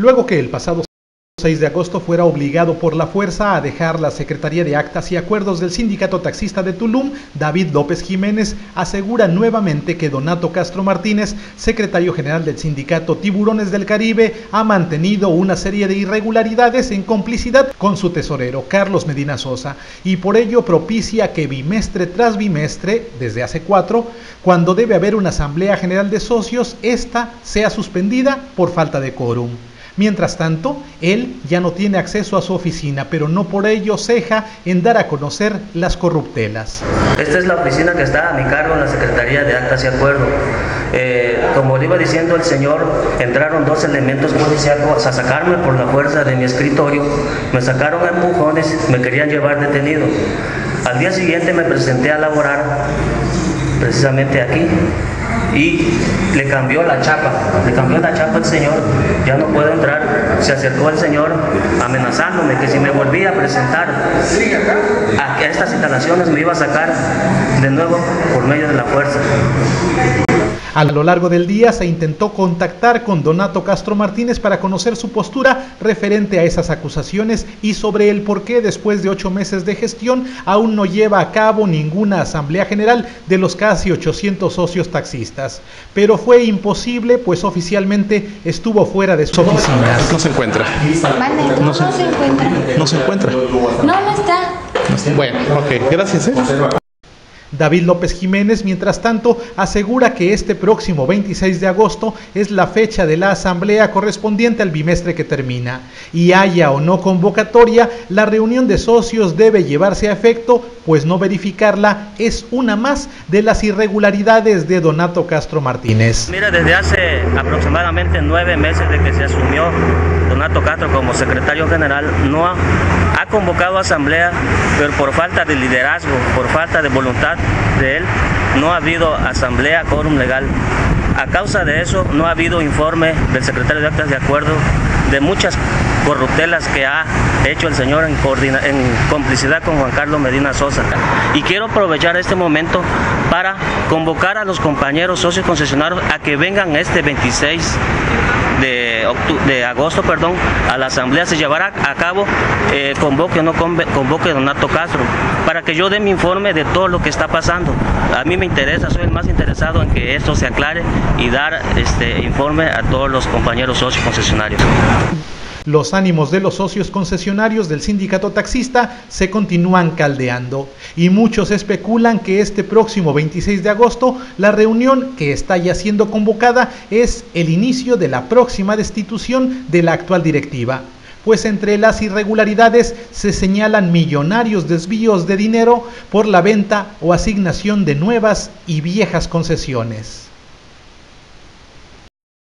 luego que el pasado 6 de agosto fuera obligado por la fuerza a dejar la Secretaría de Actas y Acuerdos del Sindicato Taxista de Tulum, David López Jiménez asegura nuevamente que Donato Castro Martínez, secretario general del sindicato Tiburones del Caribe, ha mantenido una serie de irregularidades en complicidad con su tesorero, Carlos Medina Sosa, y por ello propicia que bimestre tras bimestre, desde hace cuatro, cuando debe haber una asamblea general de socios, esta sea suspendida por falta de quórum. Mientras tanto, él ya no tiene acceso a su oficina, pero no por ello ceja en dar a conocer las corruptelas. Esta es la oficina que está a mi cargo en la Secretaría de Actas y Acuerdo. Eh, como le iba diciendo el señor, entraron dos elementos policíacos a sacarme por la fuerza de mi escritorio, me sacaron a empujones, me querían llevar detenido. Al día siguiente me presenté a laborar precisamente aquí y le cambió la chapa, le cambió la chapa al señor, ya no puedo entrar, se acercó al señor amenazándome que si me volvía a presentar a estas instalaciones me iba a sacar de nuevo por medio de la fuerza. A lo largo del día se intentó contactar con Donato Castro Martínez para conocer su postura referente a esas acusaciones y sobre el por qué después de ocho meses de gestión aún no lleva a cabo ninguna asamblea general de los casi 800 socios taxistas. Pero fue imposible pues oficialmente estuvo fuera de su oficina. No se encuentra. No se, encuentra. No se encuentra. No, no está. Bueno, ok, gracias. ¿eh? David López Jiménez, mientras tanto, asegura que este próximo 26 de agosto es la fecha de la asamblea correspondiente al bimestre que termina. Y haya o no convocatoria, la reunión de socios debe llevarse a efecto, pues no verificarla es una más de las irregularidades de Donato Castro Martínez. Mira, desde hace aproximadamente nueve meses de que se asumió Como secretario general, no ha convocado asamblea, pero por falta de liderazgo, por falta de voluntad de él, no ha habido asamblea, quórum legal. A causa de eso, no ha habido informe del secretario de Actas de Acuerdo de muchas corruptelas que ha hecho el señor en, en complicidad con Juan Carlos Medina Sosa. Y quiero aprovechar este momento para convocar a los compañeros socios concesionarios a que vengan este 26 de, de agosto perdón, a la asamblea se llevará a cabo eh, convoque o no convoque Donato Castro para que yo dé mi informe de todo lo que está pasando. A mí me interesa, soy el más interesado en que esto se aclare y dar este informe a todos los compañeros socios concesionarios. Los ánimos de los socios concesionarios del sindicato taxista se continúan caldeando y muchos especulan que este próximo 26 de agosto la reunión que está ya siendo convocada es el inicio de la próxima destitución de la actual directiva pues entre las irregularidades se señalan millonarios desvíos de dinero por la venta o asignación de nuevas y viejas concesiones.